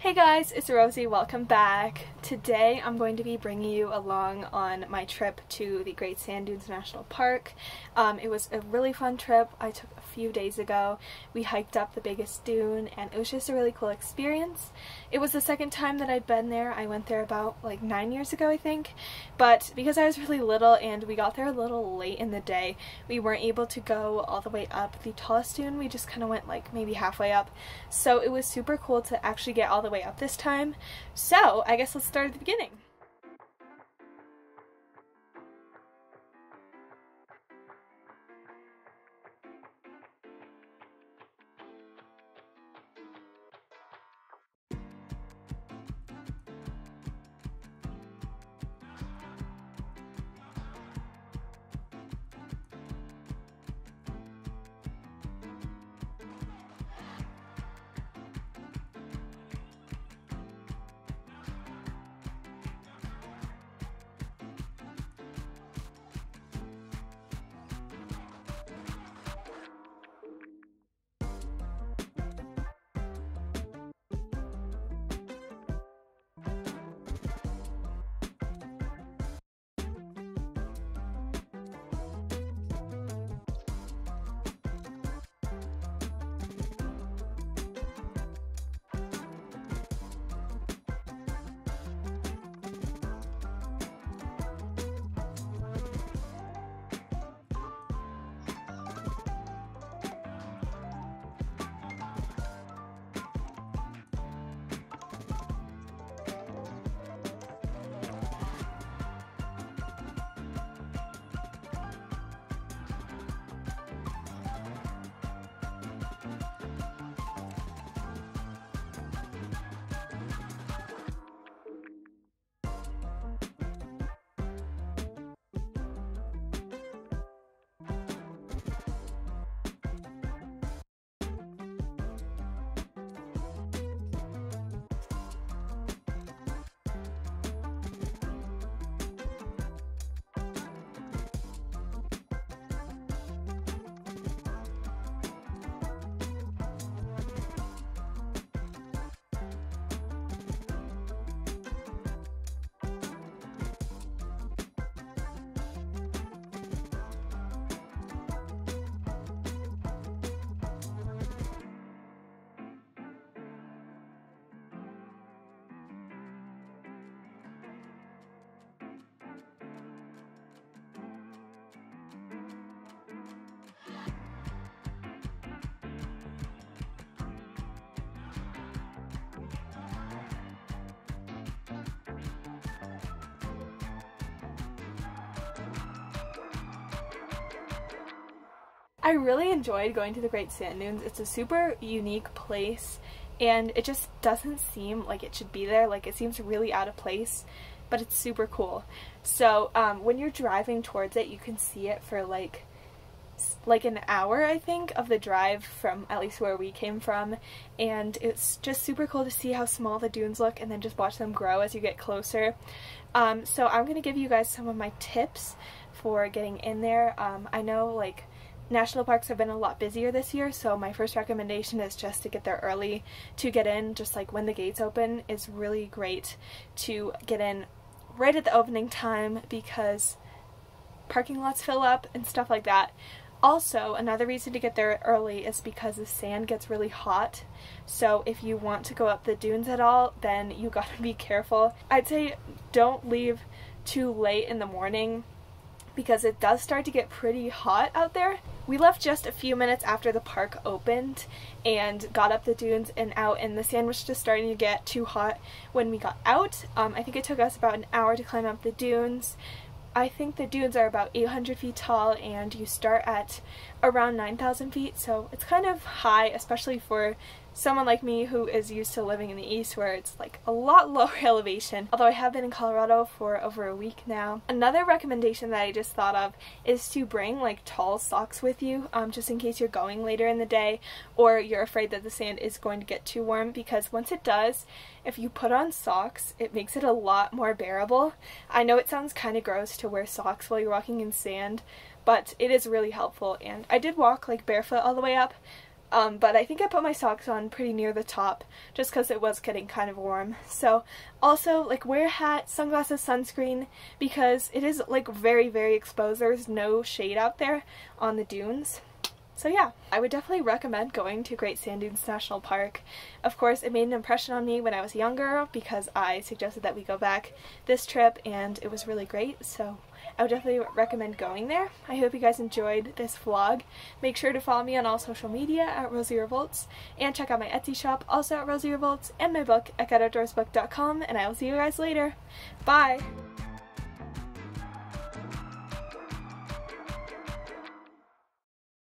Hey guys, it's Rosie, welcome back. Today I'm going to be bringing you along on my trip to the Great Sand Dunes National Park. Um, it was a really fun trip I took a few days ago. We hiked up the biggest dune and it was just a really cool experience. It was the second time that I'd been there. I went there about like nine years ago I think, but because I was really little and we got there a little late in the day, we weren't able to go all the way up the tallest dune. We just kind of went like maybe halfway up. So it was super cool to actually get all the the way up this time. So I guess let's start at the beginning. I really enjoyed going to the Great Sand Dunes. It's a super unique place and it just doesn't seem like it should be there. Like it seems really out of place, but it's super cool. So um, when you're driving towards it, you can see it for like like an hour I think of the drive from at least where we came from and it's just super cool to see how small the dunes look and then just watch them grow as you get closer. Um, so I'm going to give you guys some of my tips for getting in there. Um, I know like National parks have been a lot busier this year, so my first recommendation is just to get there early to get in, just like when the gates open is really great to get in right at the opening time because parking lots fill up and stuff like that. Also, another reason to get there early is because the sand gets really hot. So if you want to go up the dunes at all, then you gotta be careful. I'd say don't leave too late in the morning because it does start to get pretty hot out there. We left just a few minutes after the park opened and got up the dunes and out and the sand was just starting to get too hot when we got out. Um, I think it took us about an hour to climb up the dunes. I think the dunes are about 800 feet tall and you start at around 9,000 feet so it's kind of high especially for someone like me who is used to living in the east where it's like a lot lower elevation, although I have been in Colorado for over a week now. Another recommendation that I just thought of is to bring like tall socks with you um, just in case you're going later in the day or you're afraid that the sand is going to get too warm because once it does, if you put on socks, it makes it a lot more bearable. I know it sounds kind of gross to wear socks while you're walking in sand, but it is really helpful and I did walk like barefoot all the way up Um, but I think I put my socks on pretty near the top just because it was getting kind of warm. So also like wear a hat, sunglasses, sunscreen because it is like very very exposed. There's no shade out there on the dunes. So yeah, I would definitely recommend going to Great Sand Dunes National Park. Of course, it made an impression on me when I was younger because I suggested that we go back this trip and it was really great, so I would definitely recommend going there. I hope you guys enjoyed this vlog. Make sure to follow me on all social media at Rosie Revolts and check out my Etsy shop also at Rosie Revolts and my book at GetOutdoorsBook.com and I will see you guys later. Bye!